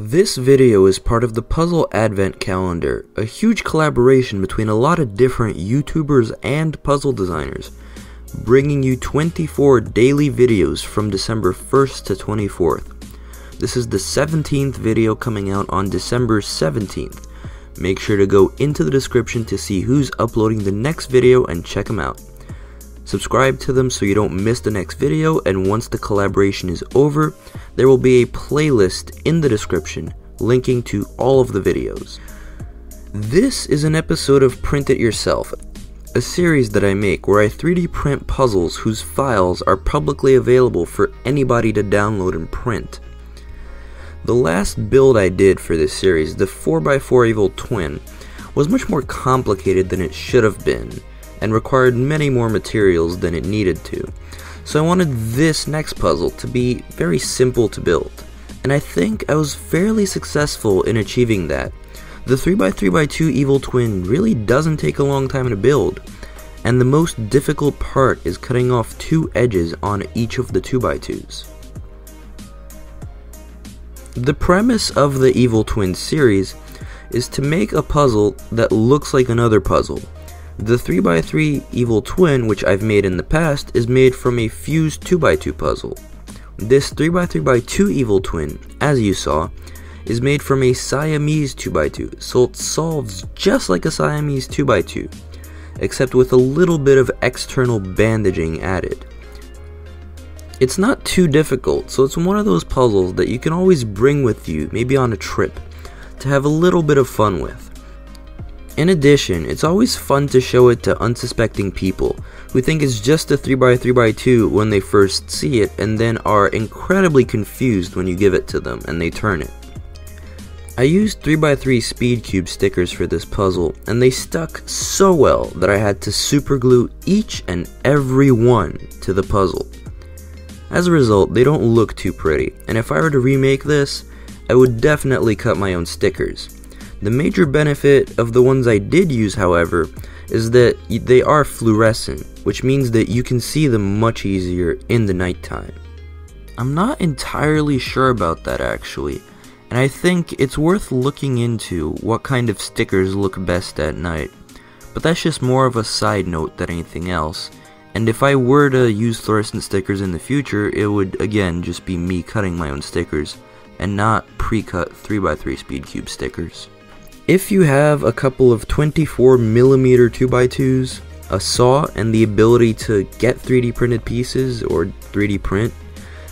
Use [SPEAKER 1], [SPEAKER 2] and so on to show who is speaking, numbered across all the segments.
[SPEAKER 1] This video is part of the Puzzle Advent Calendar, a huge collaboration between a lot of different YouTubers and puzzle designers, bringing you 24 daily videos from December 1st to 24th. This is the 17th video coming out on December 17th. Make sure to go into the description to see who's uploading the next video and check them out. Subscribe to them so you don't miss the next video, and once the collaboration is over, there will be a playlist in the description linking to all of the videos. This is an episode of Print It Yourself, a series that I make where I 3D print puzzles whose files are publicly available for anybody to download and print. The last build I did for this series, the 4x4 Evil Twin, was much more complicated than it should have been and required many more materials than it needed to. So I wanted this next puzzle to be very simple to build, and I think I was fairly successful in achieving that. The 3x3x2 Evil Twin really doesn't take a long time to build, and the most difficult part is cutting off two edges on each of the 2x2s. The premise of the Evil Twin series is to make a puzzle that looks like another puzzle, the 3x3 Evil Twin, which I've made in the past, is made from a fused 2x2 puzzle. This 3x3x2 Evil Twin, as you saw, is made from a Siamese 2x2, so it solves just like a Siamese 2x2, except with a little bit of external bandaging added. It's not too difficult, so it's one of those puzzles that you can always bring with you, maybe on a trip, to have a little bit of fun with. In addition, it's always fun to show it to unsuspecting people who think it's just a 3x3x2 when they first see it and then are incredibly confused when you give it to them and they turn it. I used 3x3 speed cube stickers for this puzzle and they stuck so well that I had to superglue each and every one to the puzzle. As a result, they don't look too pretty, and if I were to remake this, I would definitely cut my own stickers. The major benefit of the ones I did use, however, is that they are fluorescent, which means that you can see them much easier in the nighttime. I'm not entirely sure about that actually, and I think it's worth looking into what kind of stickers look best at night. But that's just more of a side note than anything else, and if I were to use fluorescent stickers in the future, it would again just be me cutting my own stickers, and not pre-cut 3x3 speed cube stickers. If you have a couple of 24mm 2x2s, a saw, and the ability to get 3D printed pieces or 3D print,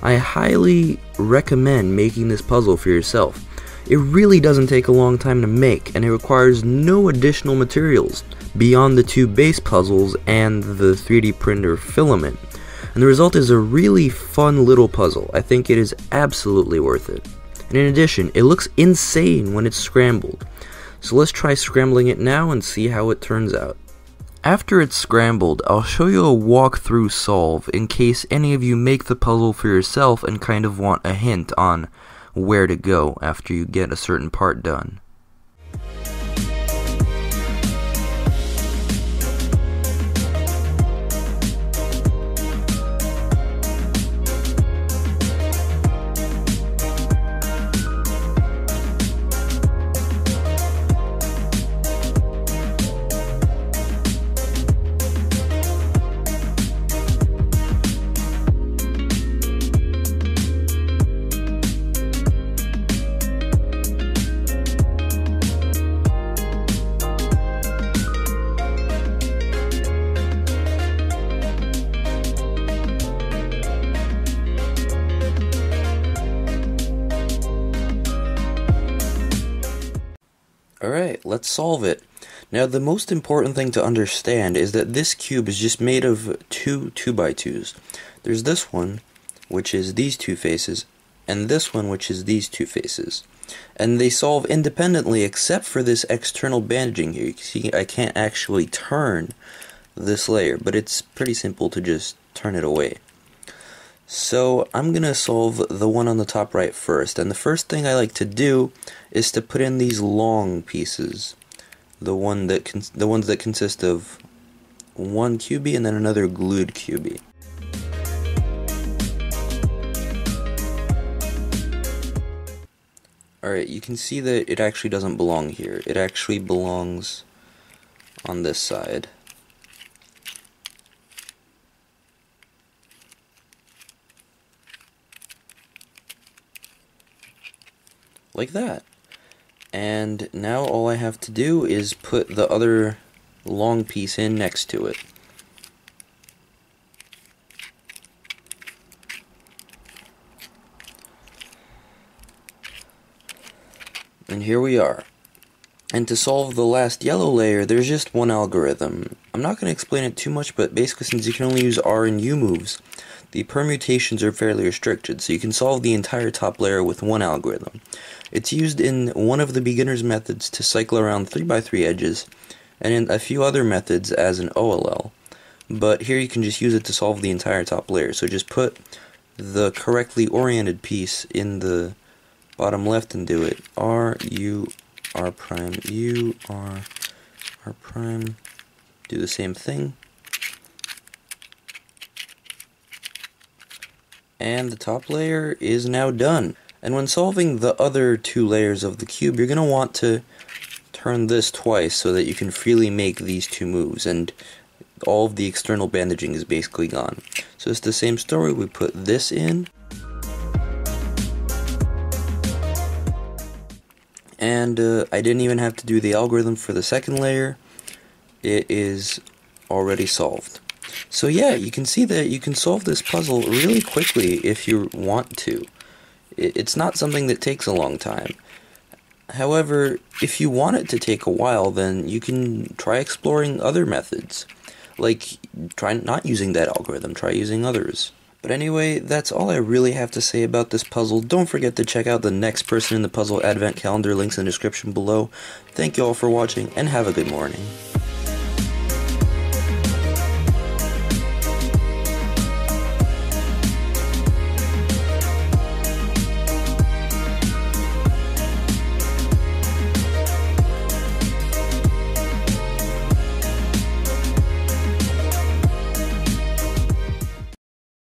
[SPEAKER 1] I highly recommend making this puzzle for yourself. It really doesn't take a long time to make, and it requires no additional materials beyond the two base puzzles and the 3D printer filament. And the result is a really fun little puzzle. I think it is absolutely worth it. And in addition, it looks insane when it's scrambled. So let's try scrambling it now and see how it turns out. After it's scrambled, I'll show you a walkthrough solve in case any of you make the puzzle for yourself and kind of want a hint on where to go after you get a certain part done. Let's solve it. Now, the most important thing to understand is that this cube is just made of two 2x2s. There's this one, which is these two faces, and this one, which is these two faces. And they solve independently except for this external bandaging here. You can see I can't actually turn this layer, but it's pretty simple to just turn it away. So I'm going to solve the one on the top right first. And the first thing I like to do is to put in these long pieces. The one that the ones that consist of one cubie and then another glued cubie. Alright, you can see that it actually doesn't belong here. It actually belongs on this side. Like that. And now all I have to do is put the other long piece in next to it. And here we are. And to solve the last yellow layer, there's just one algorithm. I'm not going to explain it too much, but basically since you can only use R and U moves, the permutations are fairly restricted, so you can solve the entire top layer with one algorithm. It's used in one of the beginner's methods to cycle around 3x3 edges, and in a few other methods as an OLL. But here you can just use it to solve the entire top layer, so just put the correctly oriented piece in the bottom left and do it. R U R prime U R R prime. Do the same thing. And the top layer is now done. And when solving the other two layers of the cube, you're going to want to turn this twice so that you can freely make these two moves and all of the external bandaging is basically gone. So it's the same story, we put this in and uh, I didn't even have to do the algorithm for the second layer it is already solved so yeah you can see that you can solve this puzzle really quickly if you want to it's not something that takes a long time however if you want it to take a while then you can try exploring other methods like try not using that algorithm try using others but anyway, that's all I really have to say about this puzzle. Don't forget to check out the next person in the puzzle advent calendar links in the description below. Thank you all for watching, and have a good morning.